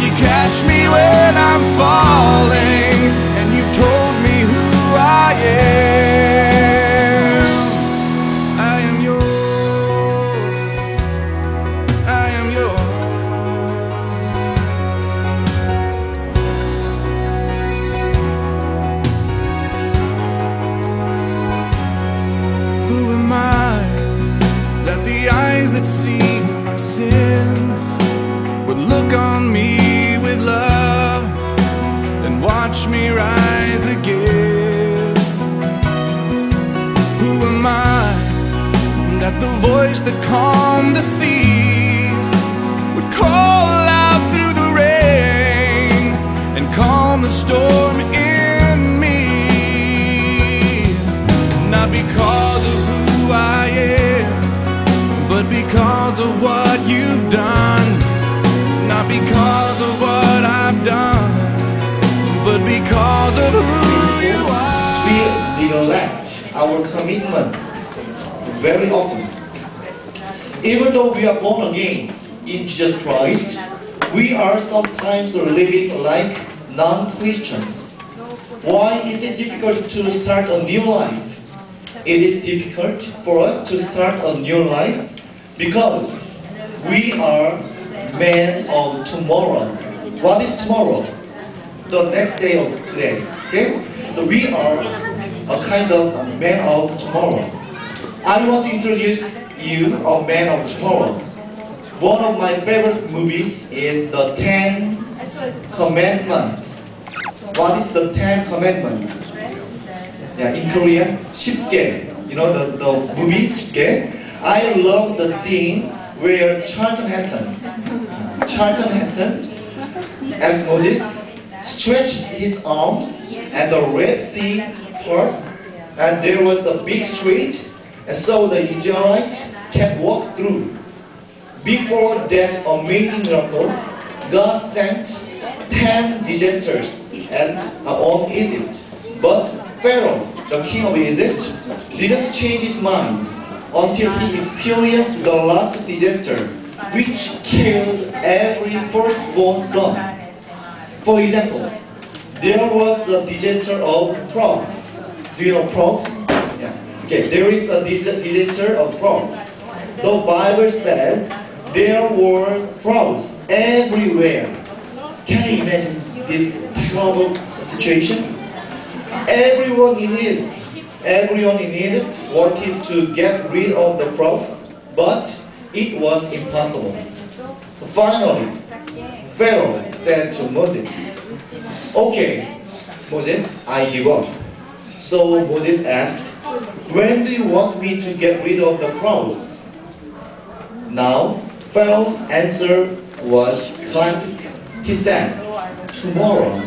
You catch me when I'm falling, and you've told me who I am. I am yours. I am yours. Who am I that the eyes that see my sin would look on me with love and watch me rise again? Who am I that the voice that calmed the sea would call out through the rain and calm the storm in me? Not because of who I am, but because of what you've done. Not because of what neglect our commitment very often. Even though we are born again in Jesus Christ, we are sometimes living like non-Christians. Why is it difficult to start a new life? It is difficult for us to start a new life because we are men of tomorrow. What is tomorrow? The next day of today. Okay? So we are a kind of man of tomorrow. I want to introduce you a man of tomorrow. One of my favorite movies is The Ten Commandments. What is the Ten Commandments? Yeah, in Korean, 십계. You know the, the movie 십계? I love the scene where Charlton Heston, Charlton Heston, as Moses stretches his arms and the Red Sea parts, and there was a big street, and so the Israelites can walk through. Before that amazing miracle, God sent ten disasters at on Egypt, but Pharaoh, the king of Egypt, didn't change his mind until he experienced the last disaster, which killed every firstborn son. For example, there was a disaster of frogs. Do you know frogs? Yeah. Okay, there is a disaster of frogs. The Bible says there were frogs everywhere. Can you imagine this terrible situation? Everyone in Egypt, everyone in Egypt wanted to get rid of the frogs, but it was impossible. Finally, Pharaoh said to Moses, Okay, Moses, I give up. So Moses asked, When do you want me to get rid of the frogs? Now, Pharaoh's answer was classic. He said, Tomorrow.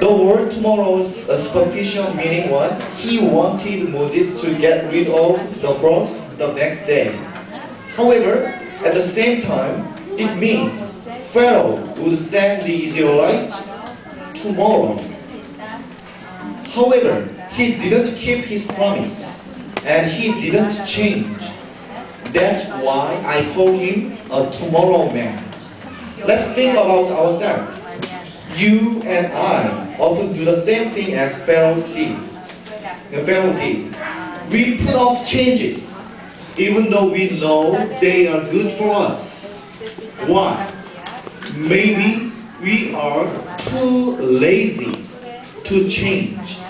The word tomorrow's superficial meaning was he wanted Moses to get rid of the frogs the next day. However, at the same time, it means Pharaoh would send the Israelites tomorrow. However, he didn't keep his promise and he didn't change. That's why I call him a tomorrow man. Let's think about ourselves. You and I often do the same thing as Pharaoh did. Pharaoh did. We put off changes, even though we know they are good for us. Why? Maybe we are too lazy to change.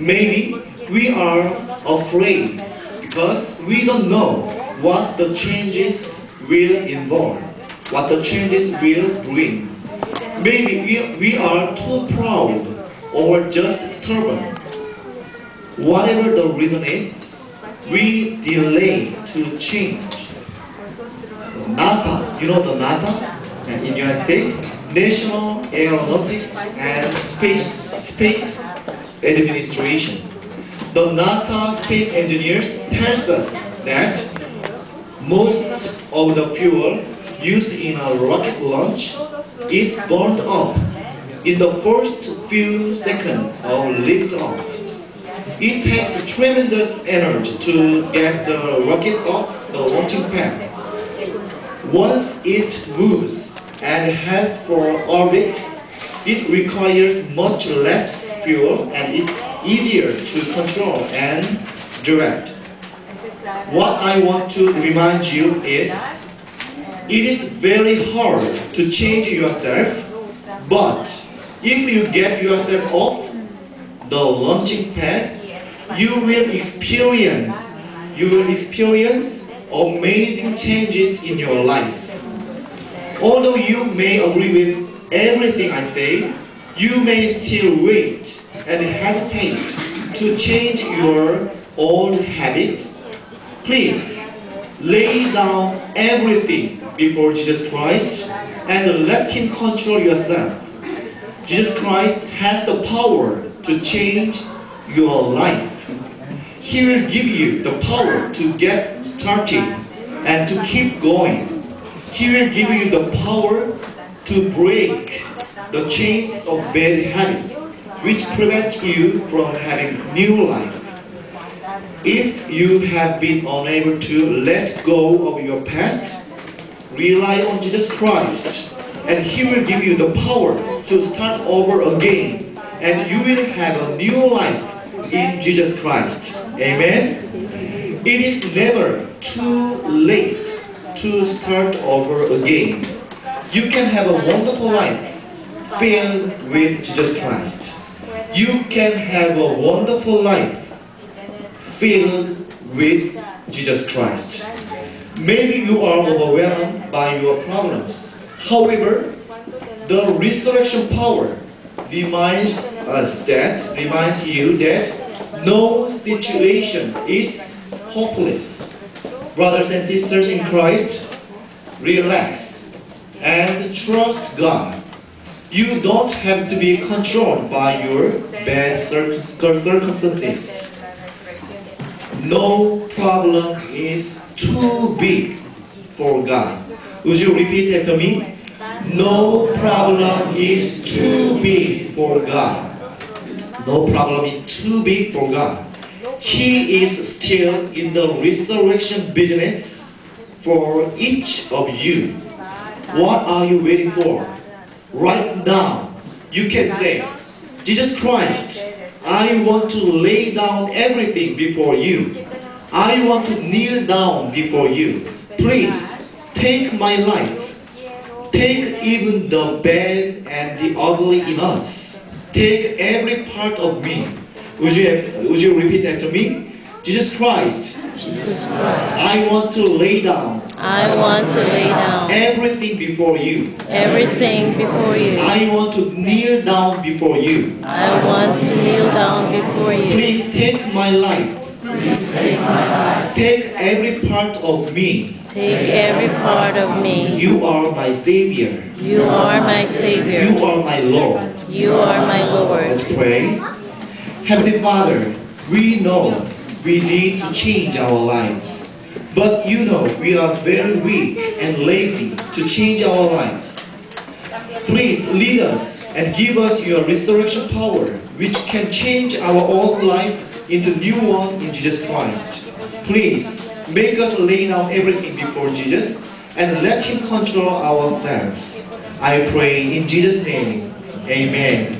Maybe we are afraid because we don't know what the changes will involve, what the changes will bring. Maybe we, we are too proud or just stubborn. Whatever the reason is, we delay to change. NASA, you know the NASA uh, in United States, National Aeronautics and Space Space Administration. The NASA space engineers tells us that most of the fuel used in a rocket launch is burned up in the first few seconds of liftoff. It takes tremendous energy to get the rocket off the launching pad. Once it moves and heads for orbit, it requires much less fuel and it's easier to control and direct. What I want to remind you is it is very hard to change yourself, but if you get yourself off the launching pad, you will experience you will experience amazing changes in your life. Although you may agree with everything I say, you may still wait and hesitate to change your old habit. Please lay down everything before Jesus Christ and let Him control yourself. Jesus Christ has the power to change your life. He will give you the power to get started and to keep going. He will give you the power to break the chains of bad habits which prevent you from having new life. If you have been unable to let go of your past, rely on Jesus Christ and He will give you the power to start over again and you will have a new life in Jesus Christ. Amen. It is never too late to start over again. You can have a wonderful life filled with Jesus Christ. You can have a wonderful life filled with Jesus Christ. Maybe you are overwhelmed by your problems. However, the resurrection power reminds us that, reminds you that no situation is hopeless. Brothers and sisters in Christ, relax and trust God. You don't have to be controlled by your bad circum- circumstances. No problem is too big for God. Would you repeat after me? No problem is too big for God. No problem is too big for God. He is still in the resurrection business for each of you. What are you waiting for? Right now, you can say, Jesus Christ, I want to lay down everything before you. I want to kneel down before you. Please take my life. Take even the bad and the ugly in us. Take every part of me. Would you, would you repeat after me? Jesus Christ, Jesus Christ, I want to lay down I want to lay down everything before you. everything before you. I want to kneel down before you. I want to kneel down before you. Please take my life. Please take my life. Take every part of me. Take every part of me. You are my Savior. You are my Savior. You are my Lord. You are my Lord. Let's pray. Heavenly Father, we know we need to change our lives. But you know we are very weak and lazy to change our lives. Please lead us and give us your resurrection power, which can change our old life into new one in Jesus Christ. Please make us lay down everything before Jesus and let Him control ourselves. I pray in Jesus' name. Amen.